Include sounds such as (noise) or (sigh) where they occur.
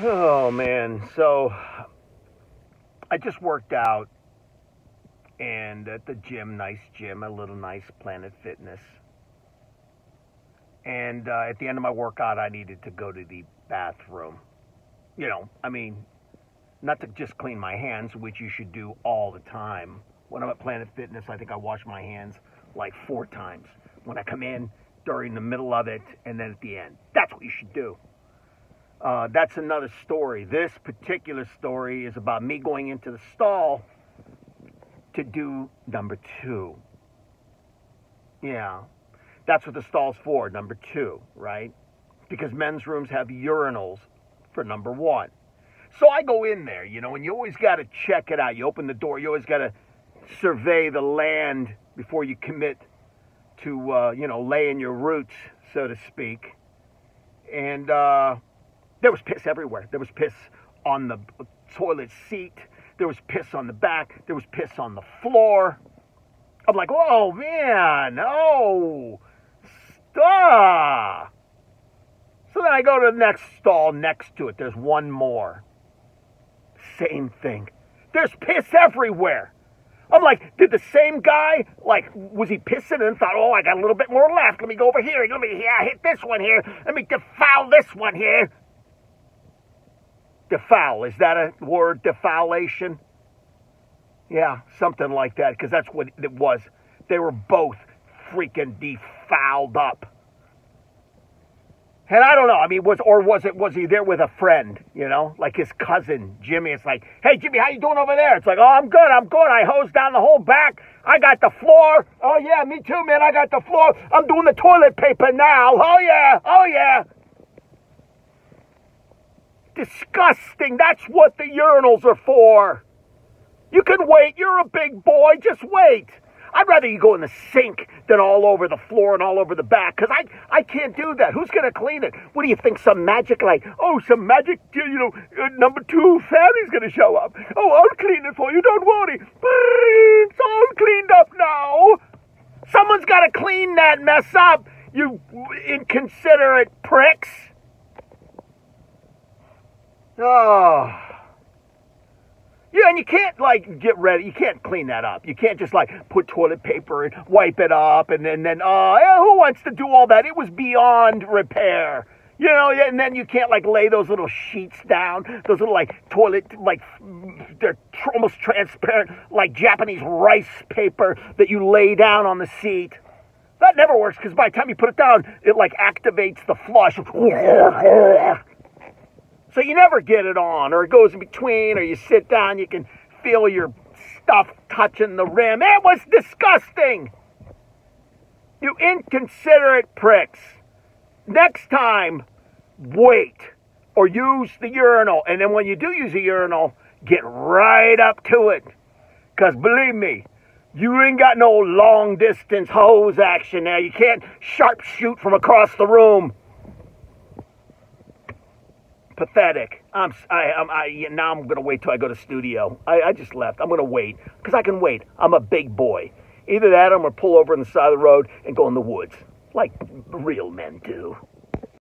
Oh man, so I just worked out and at the gym, nice gym, a little nice Planet Fitness. And uh, at the end of my workout, I needed to go to the bathroom. You know, I mean, not to just clean my hands, which you should do all the time. When I'm at Planet Fitness, I think I wash my hands like four times. When I come in, during the middle of it, and then at the end. That's what you should do. Uh, that's another story. This particular story is about me going into the stall to do number two. Yeah, that's what the stall's for, number two, right? Because men's rooms have urinals for number one. So I go in there, you know, and you always got to check it out. You open the door, you always got to survey the land before you commit to, uh, you know, laying your roots, so to speak. And, uh, there was piss everywhere. There was piss on the toilet seat. There was piss on the back. There was piss on the floor. I'm like, oh man, oh, stop. So then I go to the next stall next to it. There's one more. Same thing. There's piss everywhere. I'm like, did the same guy, like, was he pissing and thought, oh, I got a little bit more left. Let me go over here. Let me, yeah, hit this one here. Let me defoul this one here defoul. Is that a word, defalation? Yeah, something like that, because that's what it was. They were both freaking defouled up. And I don't know. I mean, was or was it was he there with a friend? You know, like his cousin Jimmy. It's like, hey Jimmy, how you doing over there? It's like, oh, I'm good. I'm good. I hosed down the whole back. I got the floor. Oh yeah, me too, man. I got the floor. I'm doing the toilet paper now. Oh yeah. Oh yeah disgusting. That's what the urinals are for. You can wait. You're a big boy. Just wait. I'd rather you go in the sink than all over the floor and all over the back because I, I can't do that. Who's going to clean it? What do you think? Some magic, like, oh, some magic, you know, uh, number two family's going to show up. Oh, I'll clean it for you. Don't worry. It's all cleaned up now. Someone's got to clean that mess up, you inconsiderate pricks. Oh. Yeah, and you can't like get ready. You can't clean that up. You can't just like put toilet paper and wipe it up, and then then oh, yeah, who wants to do all that? It was beyond repair. You know, and then you can't like lay those little sheets down, those little like toilet, like they're tr- almost transparent, like Japanese rice paper that you lay down on the seat. That never works because by the time you put it down, it like activates the flush. (laughs) So you never get it on, or it goes in between, or you sit down, you can feel your stuff touching the rim. It was disgusting. You inconsiderate pricks. Next time, wait or use the urinal. And then when you do use the urinal, get right up to it. Because believe me, you ain't got no long distance hose action there. You can't sharpshoot from across the room pathetic. I'm, I, I'm, I, now I'm going to wait till I go to studio. I, I just left. I'm going to wait because I can wait. I'm a big boy. Either that or I'm going to pull over on the side of the road and go in the woods like real men do.